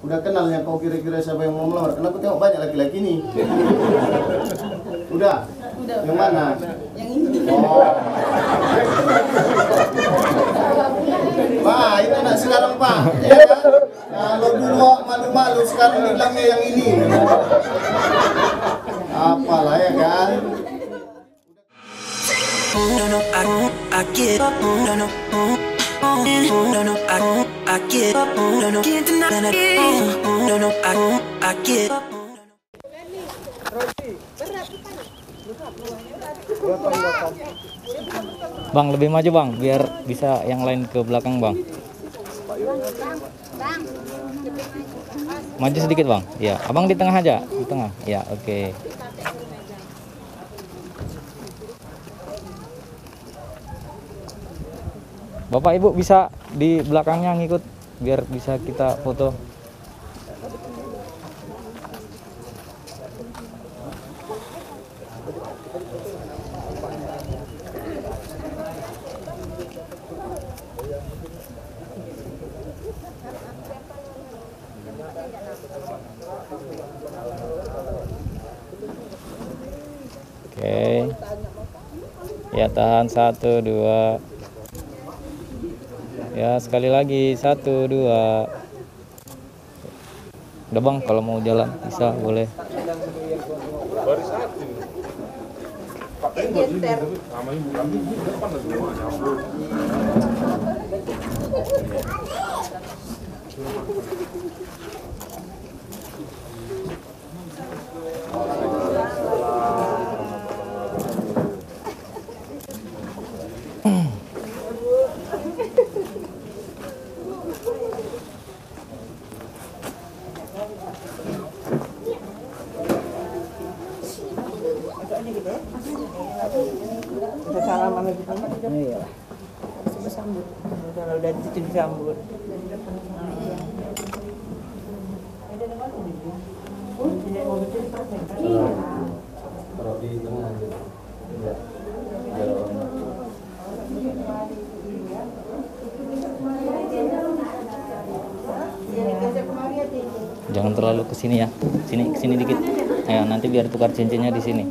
Udah kenalnya kau kira-kira siapa yang mau melamar? Kenapa tengok banyak laki-laki nih? Udah? Udah. Yang mana? Yang ini. Oh. Pak, itu anak sekarang Pak. Ya kan? Kalau dulu malu-malu, sekarang bilangnya yang ini. Apalah ya kan? No, no, I don't, I get up, no, no, Bang, lebih maju bang, biar bisa yang lain ke belakang bang. Maju sedikit bang. Ya, abang di tengah aja, di tengah. Ya, oke. Bapak Ibu bisa di belakangnya ngikut biar bisa kita foto. Oke. Ya tahan satu dua. Ya sekali lagi satu dua. Udah bang kalau mau jalan bisa boleh. Udah salam sama kita. Iya. Bersambut. Kalau udah di situ disambut. Jangan terlalu ke sini ya. Sini sini dikit. Ayo nanti biar tukar cincinnya di sini.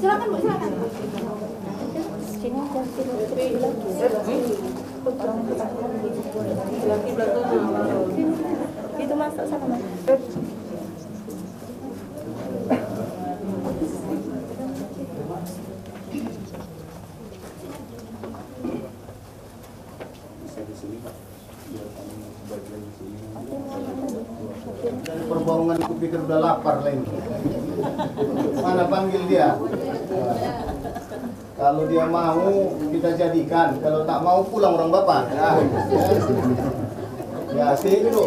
Silakan Bu, silakan. Sini sini. Itu masuk sana, Mas. Dari perbohongan aku pikir udah lapar lain. Mana panggil dia? Kalau dia mau kita jadikan, kalau tak mau pulang orang bapak. Ya, ya sini dulu.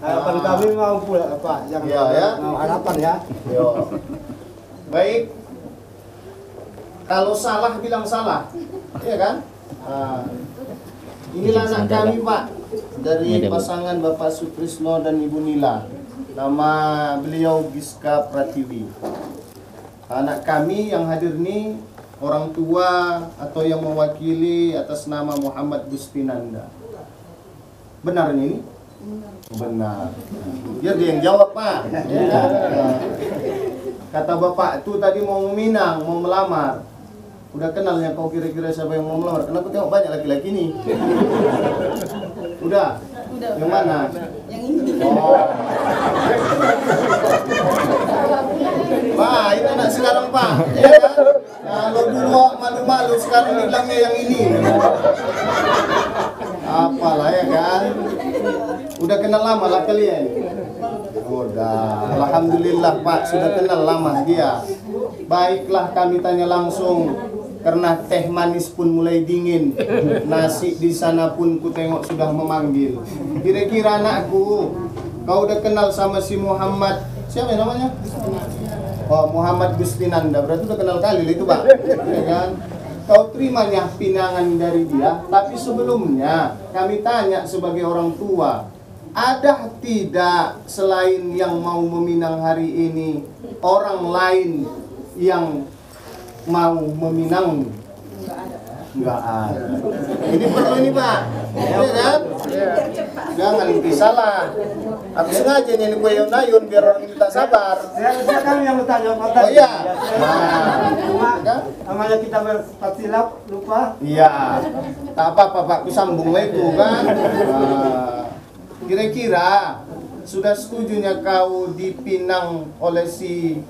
Harapan kami mau pula Pak, yang Ya, ya. mau harapan ya. Yo. Baik. Kalau salah bilang salah, iya kan? Nah, inilah anak kami Pak dari Bu. pasangan Bapak Sutrisno dan Ibu Nila. Nama beliau Giska Pratiwi. Anak kami yang hadir ini orang tua atau yang mewakili atas nama Muhammad Gustinanda. Benar ini? Benar. Biar dia yang jawab, Pak. Ya Kata bapak itu tadi mau meminang, mau melamar. Udah kenalnya kau kira-kira siapa yang mau melamar? Kenapa tengok banyak laki-laki nih? Udah? Udah. Yang mana? Yang ini. Oh. Pak, itu anak sekarang Pak. Ya kan? Kalau dulu malu-malu, sekarang bilangnya yang ini. Apalah ya kan? Udah kenal lama lah kalian? Udah. Alhamdulillah Pak, sudah kenal lama dia. Baiklah kami tanya langsung karena teh manis pun mulai dingin. Nasi di sana pun ku tengok sudah memanggil. Kira-kira anakku, kau udah kenal sama si Muhammad siapa ya namanya? Oh Muhammad Gustinanda berarti udah kenal kali itu pak, ya kan? Kau terimanya pinangan dari dia, tapi sebelumnya kami tanya sebagai orang tua, ada tidak selain yang mau meminang hari ini orang lain yang mau meminang? Enggak ada. Ini perlu ini Pak. Iya kan? Jangan nanti salah. Aku sengaja nyanyi kue yang dayun biar orang kita sabar. Saya, kan yang bertanya Pak Oh iya. Nah, Nah, cuma kan? namanya kita berempat silap lupa. Iya. Tak apa-apa Pak, aku sambung lah itu kan. Kira-kira sudah setujunya kau dipinang oleh si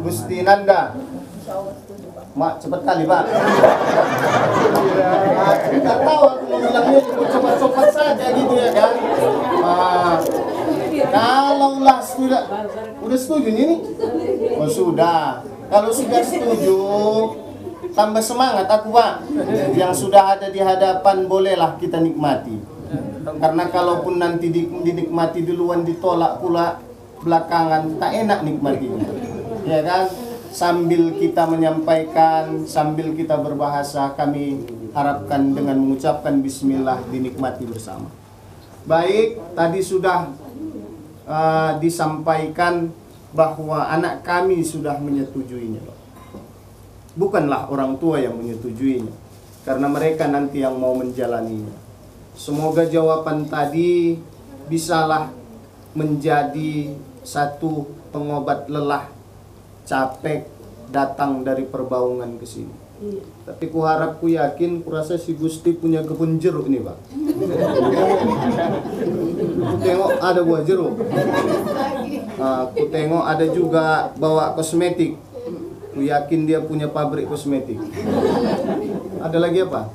Gusti Nanda? Mak, cepat kali Pak. Nah, tidak tahu aku mau bilangnya cepat-cepat saja gitu ya kan. Nah, kalaulah sudah udah setuju ini? Oh sudah. Kalau sudah setuju, tambah semangat aku pak. Yang sudah ada di hadapan bolehlah kita nikmati. Karena kalaupun nanti di- dinikmati duluan ditolak pula belakangan tak enak nikmatinya. Ya kan? Sambil kita menyampaikan, sambil kita berbahasa, kami harapkan dengan mengucapkan bismillah dinikmati bersama. Baik, tadi sudah uh, disampaikan bahwa anak kami sudah menyetujuinya. Bukanlah orang tua yang menyetujuinya, karena mereka nanti yang mau menjalaninya. Semoga jawaban tadi bisalah menjadi satu pengobat lelah, capek datang dari perbaungan ke sini. Tapi ku harap, ku yakin, ku rasa si Gusti punya kebun jeruk ini, Pak. Ku tengok ada buah jeruk. Ah, ku tengok ada juga bawa kosmetik. Ku yakin dia punya pabrik kosmetik. Ada lagi apa?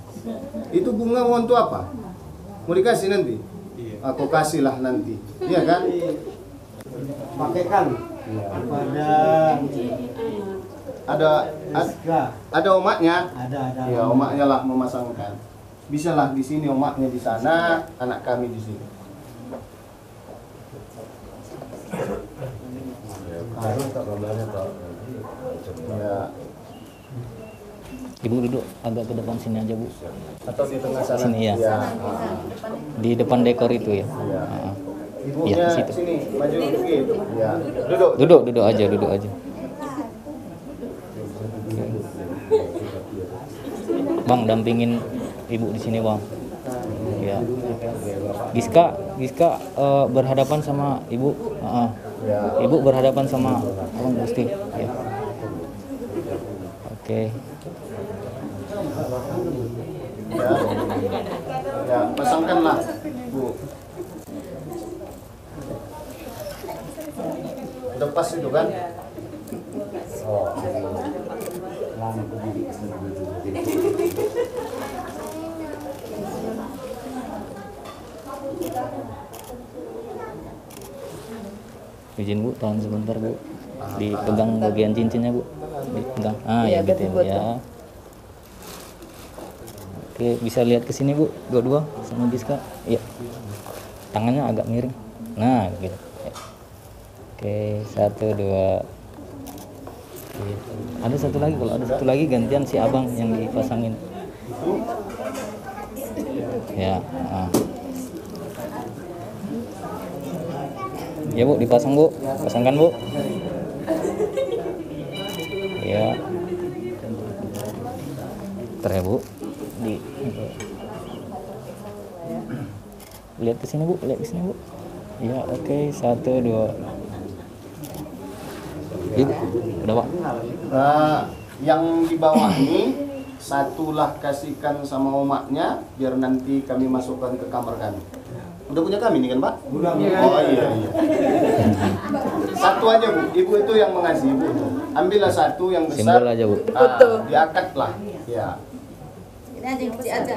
Itu bunga mau untuk apa? Mau dikasih nanti? Aku kasihlah nanti. Iya kan? Pakaikan pada Ada ada omaknya. Ada ada. Ya, omaknya lah memasangkan. Bisalah di sini omaknya di sana, anak kami di sini. Ya, Ibu duduk agak ke depan sini aja bu. atau di tengah sana. Sini, ya. Ya. Di depan dekor itu ya. Ya. Ah. Ibunya Iya, situ. sini, maju dikit. Ya. Duduk. Duduk, duduk aja, duduk aja. Bang, dampingin ibu di sini bang. Ya. Giska, Giska eh, berhadapan sama ibu. Ah. Ya. Ibu berhadapan sama Abang Gusti. Ya. Oke. Ya. Ya, pasangkanlah, Bu. Udah pas itu kan? Oh. Izin bu, tahan sebentar bu. Dipegang bagian cincinnya bu. Dipegang. Ah ya gitu ya. Oke, bisa lihat ke sini bu, dua-dua sama Giska. Iya. Tangannya agak miring. Nah, gitu. Oke, satu dua. Ada satu lagi, kalau ada satu lagi gantian si abang yang dipasangin. Ya. ah. Ya bu, dipasang bu, pasangkan bu. Ya. Ntar ya bu, di. Lihat ke sini bu, lihat ke sini bu. Ya oke, satu dua. Ibu, udah pak. Nah, yang di bawah ini satulah kasihkan sama omaknya biar nanti kami masukkan ke kamar kami. Udah punya kami nih kan, Pak? Udah, Oh iya iya. Satu aja, Bu. Ibu itu yang mengasih Ibu. Ambillah satu yang besar. Simbol aja bu. Ah, diangkat lah. Ya. Ini aja kecil aja.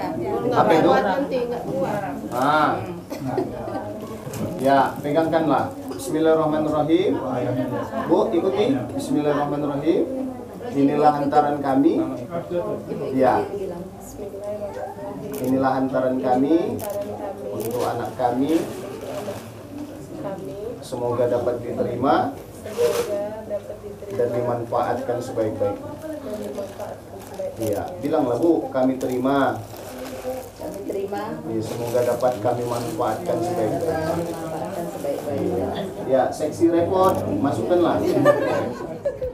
Apa itu? nanti nggak kuat. Ah. Ya, pegangkanlah. Bismillahirrahmanirrahim. Bu, ikuti. Bismillahirrahmanirrahim. Inilah hantaran kami. Ya. Inilah hantaran kami untuk anak kami. Semoga dapat diterima dan dimanfaatkan sebaik-baiknya. Iya, bilanglah Bu, kami terima. Terima. Ya, semoga dapat kami manfaatkan sebaik-baiknya. Manfaatkan sebaik-baiknya. Ya, seksi repot, masukkanlah.